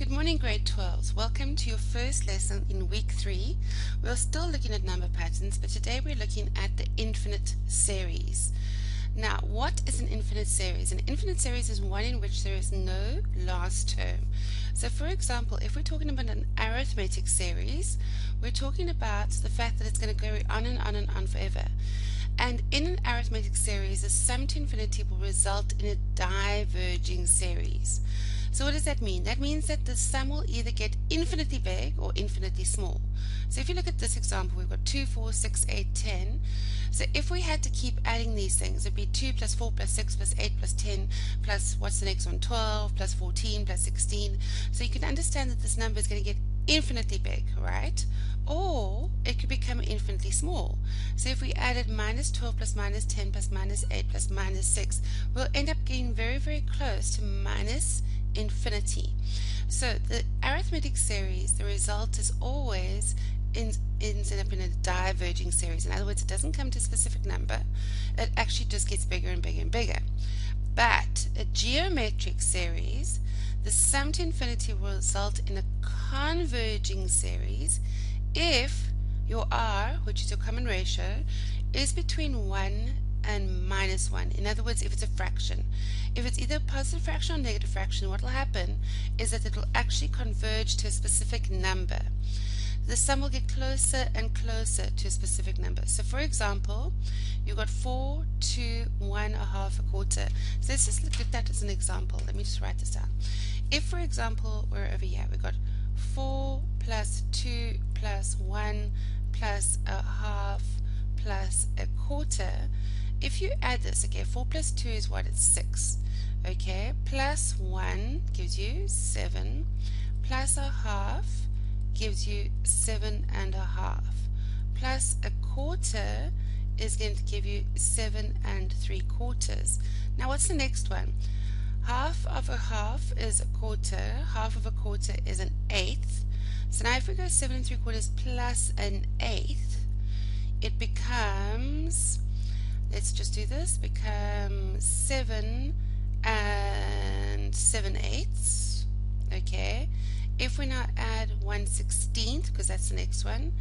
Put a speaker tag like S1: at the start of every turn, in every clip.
S1: Good morning grade 12s. Welcome to your first lesson in week 3. We're still looking at number patterns but today we're looking at the infinite series. Now what is an infinite series? An infinite series is one in which there is no last term. So for example if we're talking about an arithmetic series we're talking about the fact that it's going to go on and on and on forever. And in an arithmetic series, the sum to infinity will result in a diverging series. So what does that mean? That means that the sum will either get infinitely big or infinitely small. So if you look at this example, we've got 2, 4, 6, 8, 10. So if we had to keep adding these things, it'd be 2 plus 4 plus 6 plus 8 plus 10 plus what's the next one? 12 plus 14 plus 16. So you can understand that this number is going to get infinitely big, right? Or it could become infinitely small. So if we added minus 12 plus minus 10 plus minus 8 plus minus 6, we'll end up getting very, very close to minus infinity. So the arithmetic series, the result is always ends, ends up in a diverging series. In other words, it doesn't come to a specific number. It actually just gets bigger and bigger and bigger. But a geometric series, the sum to infinity will result in a converging series if your r, which is your common ratio, is between 1 and minus 1. In other words, if it's a fraction. If it's either a positive fraction or negative fraction, what will happen is that it will actually converge to a specific number. The sum will get closer and closer to a specific number. So for example, you've got 4, 2, 1, a half, a quarter. So let's just look at that as an example. Let me just write this down. If for example, we're over here, we've got 4 plus 2 plus 1 plus a half plus a quarter, if you add this, okay, 4 plus 2 is what? It's 6. Okay, plus 1 gives you 7, plus a half gives you 7 and a half, plus a quarter is going to give you 7 and 3 quarters. Now what's the next one? Half of a half is a quarter, half of a quarter is an eighth. So now if we go 7 and 3 quarters plus an eighth, it becomes let's just do this. Become 7 and 7 eighths. Okay. If we now add 1 16th because that's the next one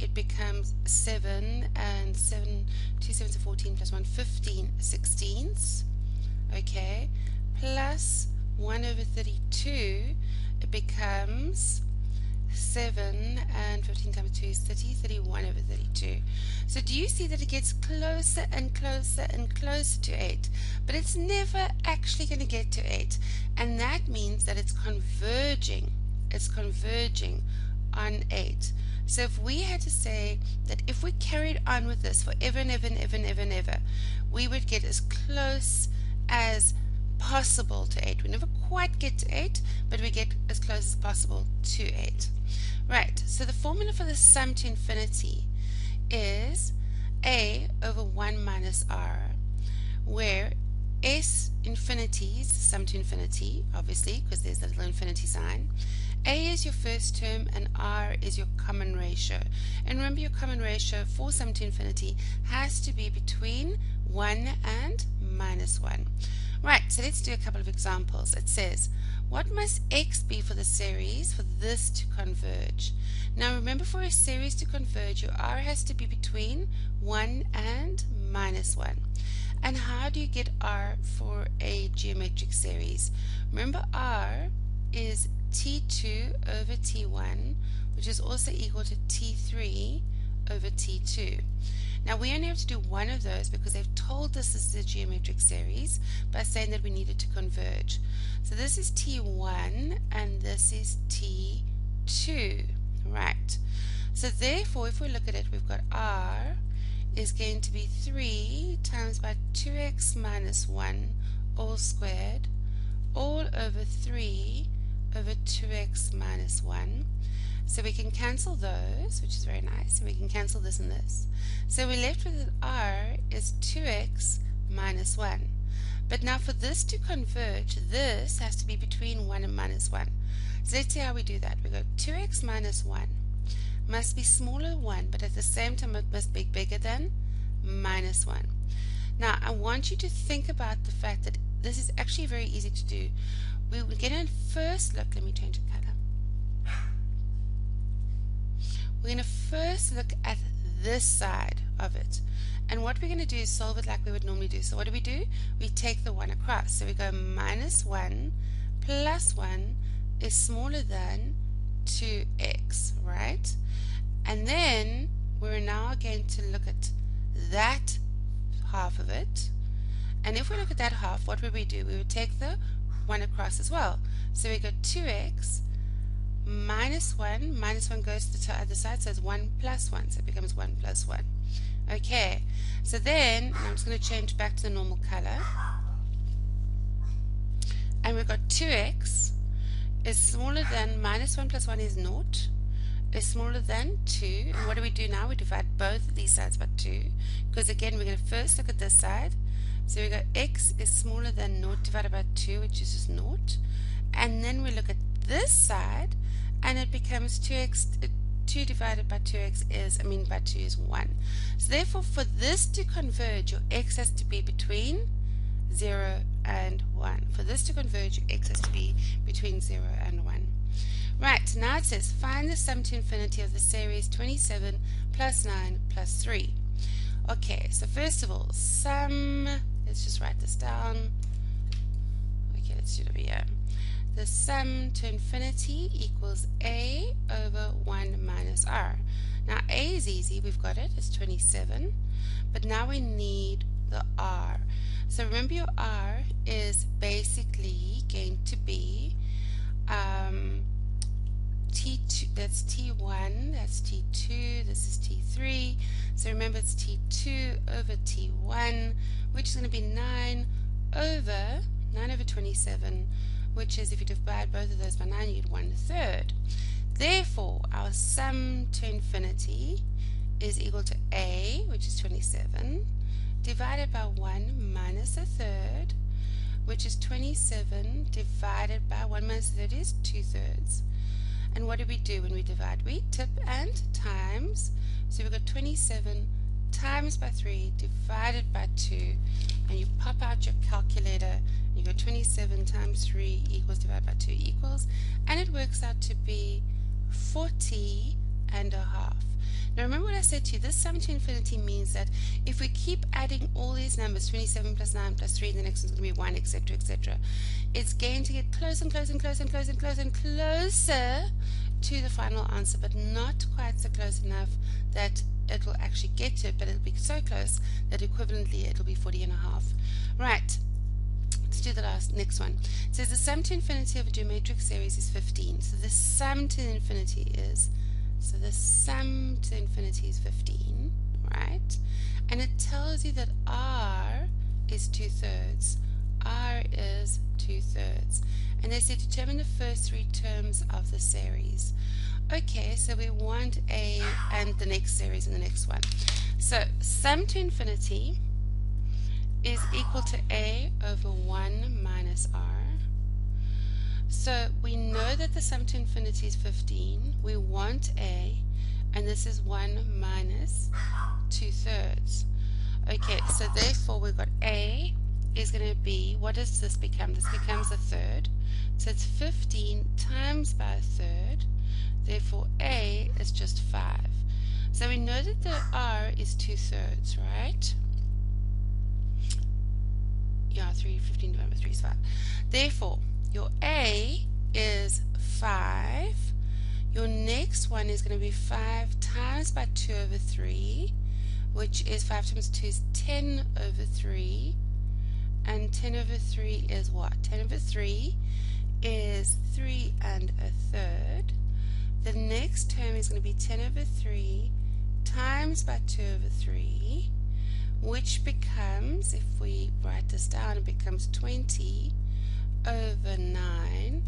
S1: it becomes 7 and 7 2 7 14 plus 1 15 sixteenths. Okay. Plus 1 over 32 it becomes 7 and 15 times 2 is 30, 31 over 32. So do you see that it gets closer and closer and closer to 8? But it's never actually going to get to 8. And that means that it's converging. It's converging on 8. So if we had to say that if we carried on with this forever and ever and ever and ever and ever, we would get as close as possible to 8. We never quite get to 8, but we get as close as possible to 8. Right, so the formula for the sum to infinity is a over 1 minus r, where s infinity is the sum to infinity, obviously, because there's a little infinity sign. A is your first term and R is your common ratio. And remember your common ratio for sum to infinity has to be between 1 and minus 1. Right, so let's do a couple of examples. It says, what must x be for the series for this to converge? Now remember for a series to converge, your r has to be between 1 and minus 1. And how do you get r for a geometric series? Remember r is t2 over t1, which is also equal to t3 over t2. Now we only have to do one of those because they've told us this is a geometric series by saying that we needed to converge. So this is T1 and this is T2. Right. So therefore if we look at it we've got R is going to be 3 times by 2x minus 1 all squared all over 3 over 2x minus 1 so we can cancel those, which is very nice, and we can cancel this and this. So we're left with r is 2x minus 1. But now for this to converge, this has to be between 1 and minus 1. So let's see how we do that. We go 2x minus 1 must be smaller than 1, but at the same time it must be bigger than minus 1. Now I want you to think about the fact that this is actually very easy to do we will get a first look. Let me change the color. We're going to first look at this side of it. And what we're going to do is solve it like we would normally do. So what do we do? We take the 1 across. So we go minus 1 plus 1 is smaller than 2x, right? And then we're now going to look at that half of it. And if we look at that half, what would we do? We would take the 1 across as well. So we go 2x minus 1. Minus 1 goes to the other side, so it's 1 plus 1. So it becomes 1 plus 1. Okay, so then I'm just going to change back to the normal color. And we've got 2x is smaller than minus 1 plus 1 is naught is smaller than 2 and what do we do now we divide both of these sides by 2 because again we're going to first look at this side so we go x is smaller than naught divided by 2 which is just naught and then we look at this side and it becomes 2x 2 divided by 2x is I mean by 2 is 1 so therefore for this to converge your x has to be between 0 and 1. For this to converge, your x has to be between 0 and 1. Right, now it says find the sum to infinity of the series 27 plus 9 plus 3. Okay, so first of all, sum, let's just write this down. Okay, let's do it over here. The sum to infinity equals a over 1 minus r. Now a is easy, we've got it, it's 27. But now we need the r. So remember your R is basically going to be um, T2, that's T1, that's T2, this is T3. So remember it's T2 over T1, which is going to be 9 over, 9 over 27, which is if you divide both of those by 9, you get 1 third. Therefore, our sum to infinity is equal to A, which is 27, divided by 1 minus a third, which is 27 divided by 1 minus a third is 2 thirds. And what do we do when we divide? We tip and times. So we've got 27 times by 3 divided by 2. And you pop out your calculator. You go 27 times 3 equals divided by 2 equals. And it works out to be 40 and a half. Now remember what I said to you, this sum to infinity means that if we keep adding all these numbers, 27 plus 9 plus 3, the next one's going to be 1, etc., etc., it's going to get closer and closer and closer and closer and closer and closer to the final answer, but not quite so close enough that it will actually get to it, but it'll be so close that equivalently it'll be 40 and a half. Right. Let's do the last next one. It says the sum to infinity of a geometric series is 15. So the sum to infinity is so the sum to infinity is 15, right? And it tells you that r is 2 thirds. R is 2 thirds. And they said determine the first three terms of the series. Okay, so we want a and the next series and the next one. So sum to infinity is equal to a over 1 minus r so we know that the sum to infinity is 15. We want a, and this is 1 minus 2 thirds. Okay, so therefore we've got a is going to be, what does this become? This becomes a third. So it's 15 times by a third. Therefore a is just 5. So we know that the r is 2 thirds, right? Yeah, 3, 15 divided by 3 is 5. Therefore, your A is 5. Your next one is going to be 5 times by 2 over 3, which is 5 times 2 is 10 over 3. And 10 over 3 is what? 10 over 3 is 3 and a third. The next term is going to be 10 over 3 times by 2 over 3, which becomes, if we write this down, it becomes 20 over 9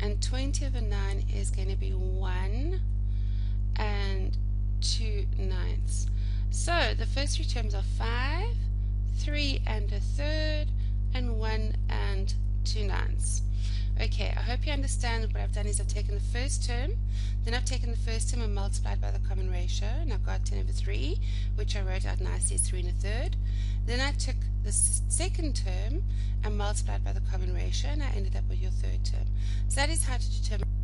S1: and 20 over 9 is going to be 1 and 2 ninths. So the first three terms are 5, 3 and a third, and 1 and 2 ninths. Okay, I hope you understand what I've done is I've taken the first term, then I've taken the first term and multiplied by the common ratio, and I've got 10 over 3, which I wrote out nicely as 3 and a third. Then I took the second term and multiplied by the common ratio, and I ended up with your third term. So that is how to determine